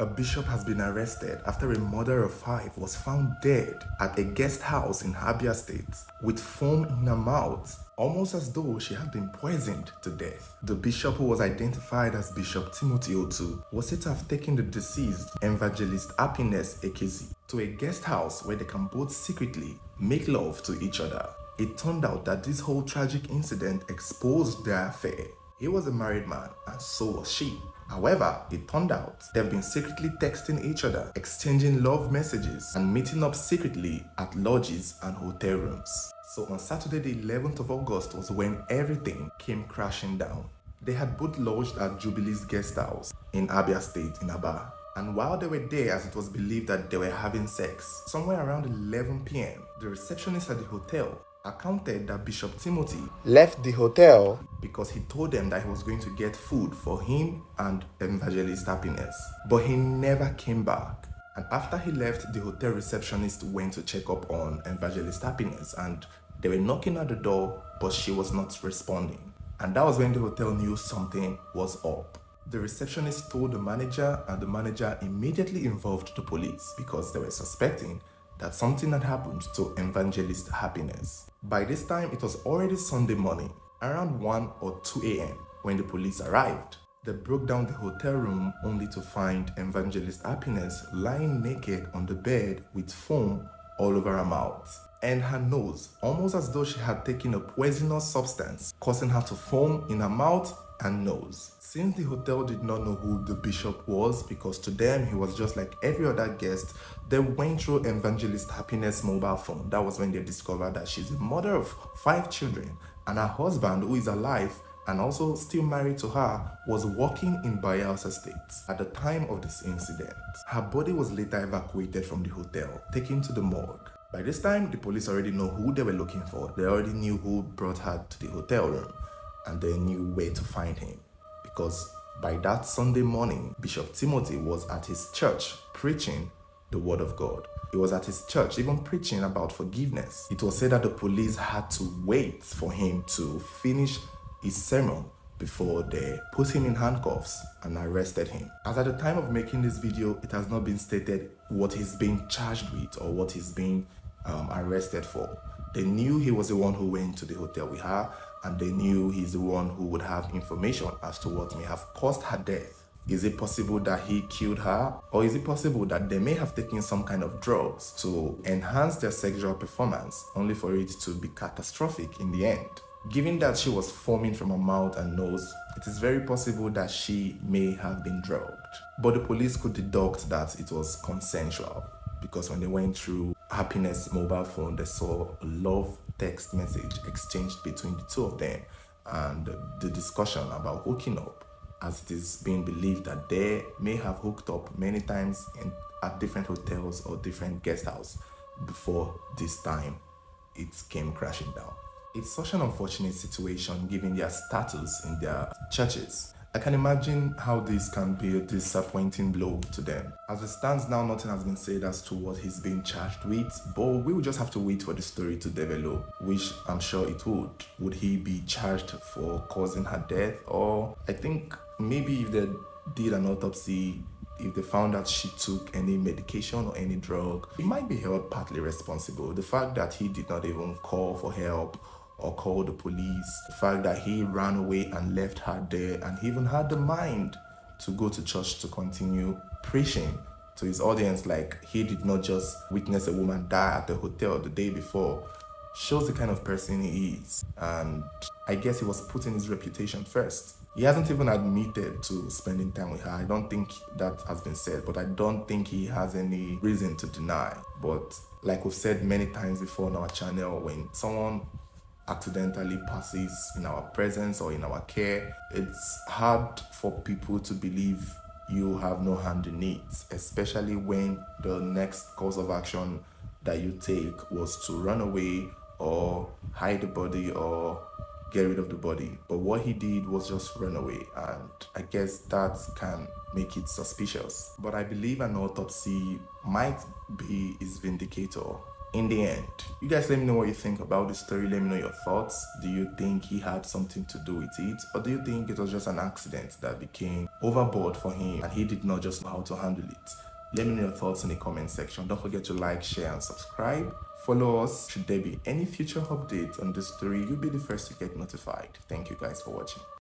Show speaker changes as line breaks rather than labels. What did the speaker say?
A bishop has been arrested after a mother of five was found dead at a guest house in Abia State with foam in her mouth, almost as though she had been poisoned to death. The bishop, who was identified as Bishop Timothy Otu, was said to have taken the deceased evangelist Happiness Echezie to a guest house where they can both secretly make love to each other. It turned out that this whole tragic incident exposed their affair. He was a married man, and so was she. However, it turned out they've been secretly texting each other, exchanging love messages, and meeting up secretly at lodges and hotel rooms. So on Saturday, the 11th of August, was when everything came crashing down. They had both lodged at Jubilee's guest house in Abia State in Aba. And while they were there, as it was believed that they were having sex, somewhere around 11 pm, the receptionist at the hotel accounted that Bishop Timothy left the hotel because he told them that he was going to get food for him and Evangelist Happiness. But he never came back. And after he left, the hotel receptionist went to check up on Evangelist Happiness and they were knocking at the door, but she was not responding. And that was when the hotel knew something was up. The receptionist told the manager, and the manager immediately involved the police because they were suspecting that something had happened to Evangelist Happiness. By this time, it was already Sunday morning, around 1 or 2 a.m., when the police arrived. They broke down the hotel room only to find Evangelist Happiness lying naked on the bed with foam all over her mouth and her nose, almost as though she had taken a poisonous substance, causing her to foam in her mouth and nose. Since the hotel did not know who the bishop was, because to them he was just like every other guest, they went through Evangelist Happiness mobile phone. That was when they discovered that she's a mother of five children and her husband, who is alive and also still married to her, was working in Bayelsa State at the time of this incident. Her body was later evacuated from the hotel, taken to the morgue. By this time, the police already know who they were looking for. They already knew who brought her to the hotel room and they knew where to find him because by that Sunday morning, Bishop Timothy was at his church preaching the word of God. He was at his church even preaching about forgiveness. It was said that the police had to wait for him to finish his sermon before they put him in handcuffs and arrested him. As at the time of making this video, it has not been stated what he's being charged with or what he's being um, arrested for. They knew he was the one who went to the hotel with her and they knew he's the one who would have information as to what may have caused her death. Is it possible that he killed her? Or is it possible that they may have taken some kind of drugs to enhance their sexual performance only for it to be catastrophic in the end? Given that she was foaming from her mouth and nose, it is very possible that she may have been drugged. But the police could deduct that it was consensual because when they went through Happiness mobile phone, they saw a love text message exchanged between the two of them and the discussion about hooking up as it is being believed that they may have hooked up many times in, at different hotels or different guest house before this time it came crashing down. It's such an unfortunate situation given their status in their churches I can imagine how this can be a disappointing blow to them. As it stands now, nothing has been said as to what he's being charged with, but we will just have to wait for the story to develop, which I'm sure it would. Would he be charged for causing her death? Or I think maybe if they did an autopsy, if they found that she took any medication or any drug, he might be held partly responsible. The fact that he did not even call for help or call the police. The fact that he ran away and left her there and he even had the mind to go to church to continue preaching to his audience like he did not just witness a woman die at the hotel the day before. Shows the kind of person he is. And i guess he was putting his reputation first. He hasn't even admitted to spending time with her. I don't think that has been said but i don't think he has any reason to deny. But like we've said many times before on our channel when someone accidentally passes in our presence or in our care, it's hard for people to believe you have no hand in it, especially when the next course of action that you take was to run away or hide the body or get rid of the body. But what he did was just run away, and I guess that can make it suspicious. But I believe an autopsy might be his vindicator in the end. You guys let me know what you think about the story. Let me know your thoughts. Do you think he had something to do with it? Or do you think it was just an accident that became overboard for him and he did not just know how to handle it? Let me know your thoughts in the comment section. Don't forget to like, share, and subscribe. Follow us. Should there be any future updates on this story, you'll be the first to get notified. Thank you guys for watching.